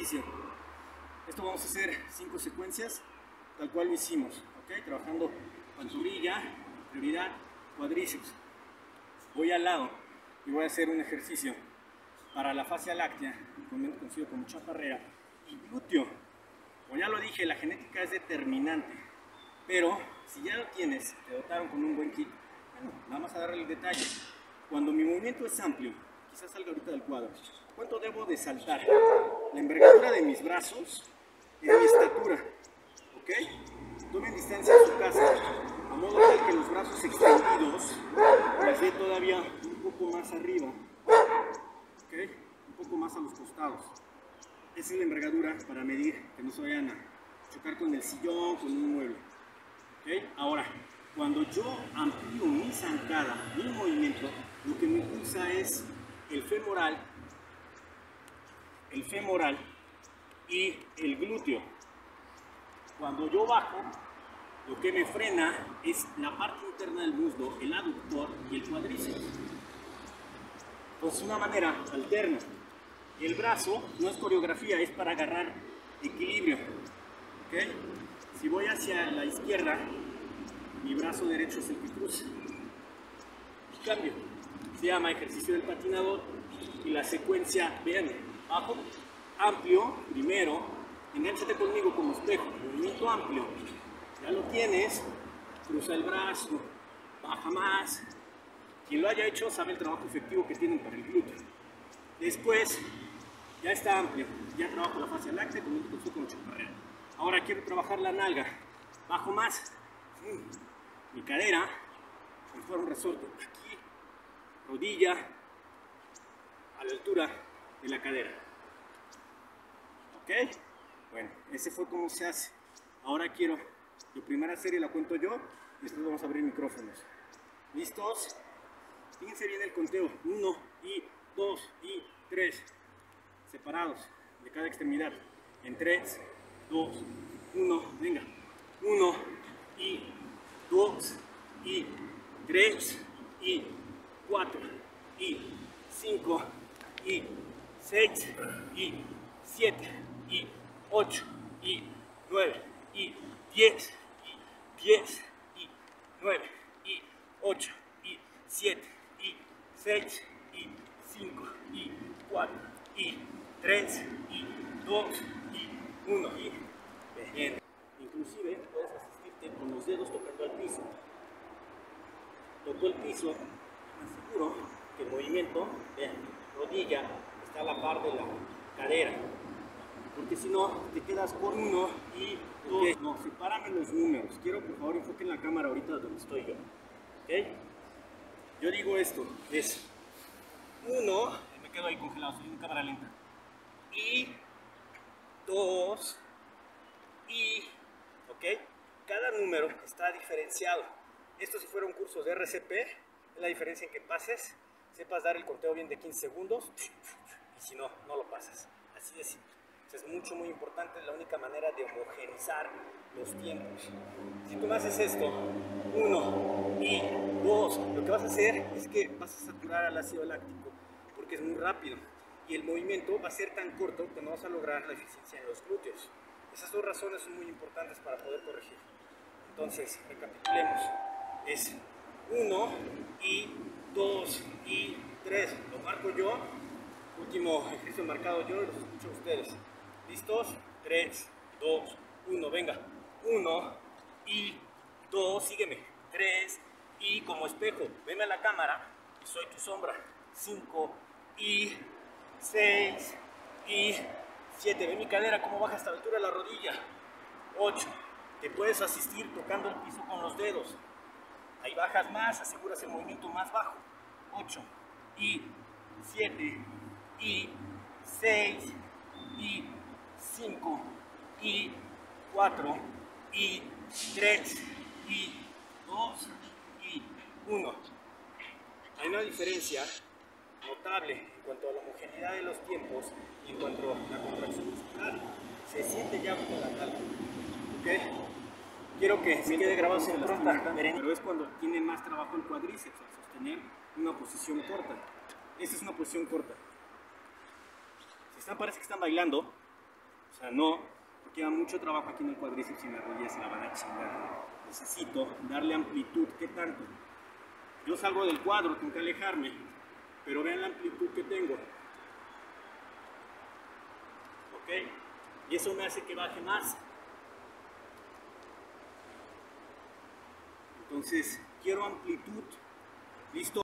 Esto vamos a hacer cinco secuencias, tal cual lo hicimos, ¿ok? Trabajando panturrilla, prioridad, cuadríceps. Voy al lado y voy a hacer un ejercicio para la fascia láctea, conocido como chaparrera, y glúteo. Como ya lo dije, la genética es determinante, pero si ya lo tienes, te dotaron con un buen kit, bueno, vamos a darle el detalle. Cuando mi movimiento es amplio, quizás salga ahorita del cuadro, ¿cuánto debo de saltar? La envergadura de mis brazos es mi estatura, ¿ok? Tomen distancia a su casa, a modo tal que los brazos extendidos les dé todavía un poco más arriba, ¿ok? Un poco más a los costados. Esa es la envergadura para medir que no se vayan a chocar con el sillón, con un mueble. ¿ok? Ahora, cuando yo amplío mi zancada, mi movimiento, lo que me impulsa es el femoral, el femoral y el glúteo. Cuando yo bajo, lo que me frena es la parte interna del muslo, el aductor y el cuádriceps. Pues una manera alterna. El brazo no es coreografía, es para agarrar equilibrio. ¿ok? Si voy hacia la izquierda, mi brazo derecho es el que cruza. Cambio. Se llama ejercicio del patinador y la secuencia, vean, bajo, amplio, primero, enganchate conmigo como espejo, movimiento amplio. Ya lo tienes, cruza el brazo, baja más. Quien lo haya hecho sabe el trabajo efectivo que tienen para el glúteo. Después, ya está amplio, ya trabajo la fascia láctea con un con chaparrera. Ahora quiero trabajar la nalga, bajo más, mi cadera, fuera un resorte, aquí, rodilla, a la altura de la cadera. ¿Ok? Bueno, ese fue como se hace. Ahora quiero, la primera serie la cuento yo, y después vamos a abrir micrófonos. ¿Listos? Fíjense bien el conteo. Uno y dos y tres. Separados de cada extremidad. En tres, dos, uno. Venga. Uno y dos y tres y cuatro y cinco y seis y siete y ocho y nueve y diez y diez y nueve y ocho y siete y seis y cinco y cuatro y tres y dos y uno y bien. Inclusive puedes asistirte con los dedos tocando el piso. Toco el piso, aseguro que el movimiento, vean, rodilla está a la par de la cadera. Porque si no, te quedas por uno y dos. No, sepárame los números. Quiero por favor enfoquen la cámara ahorita donde estoy yo. ¿Ok? Yo digo esto, es uno, me quedo ahí congelado, soy una cámara lenta. Y dos, y, ¿ok? Cada número está diferenciado. Esto si fuera un curso de RCP, es la diferencia en que pases, sepas dar el conteo bien de 15 segundos, si no, no lo pasas. Así de simple. Es mucho, muy importante, la única manera de homogenizar los tiempos. Si tú haces esto, uno y dos, lo que vas a hacer es que vas a saturar al ácido láctico, porque es muy rápido. Y el movimiento va a ser tan corto que no vas a lograr la eficiencia en los glúteos. Esas dos razones son muy importantes para poder corregir. Entonces, recapitulemos. Es 1 y 2 y 3. Lo marco yo. Último ejercicio marcado yo los escucho a ustedes. ¿Listos? 3, 2, 1. Venga. 1 y 2. Sígueme. 3 y como espejo. Venme a la cámara soy tu sombra. 5 y 6 y 7. Ve mi cadera cómo baja hasta la altura de la rodilla. 8. Te puedes asistir tocando el piso con los dedos. Ahí bajas más, aseguras el movimiento más bajo. 8 y 7 y 6 y 5 y 4 y 3 y 2 y 1. Hay una diferencia notable en cuanto a la homogeneidad de los tiempos y en cuanto a la contracción muscular. Se siente ya con la calma. ¿Ok? Quiero que se quede grabado en la pronta, pero es cuando tiene más trabajo el cuádriceps al sostener una posición corta. Esta es una posición corta. Están, parece que están bailando, O sea, no, porque lleva mucho trabajo aquí en el cuádriceps y me rodillas se la van a chingar. Necesito darle amplitud. ¿Qué tanto? Yo salgo del cuadro, tengo que alejarme, pero vean la amplitud que tengo. ¿Ok? Y eso me hace que baje más. Entonces, quiero amplitud. ¿Listo?